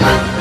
Bye.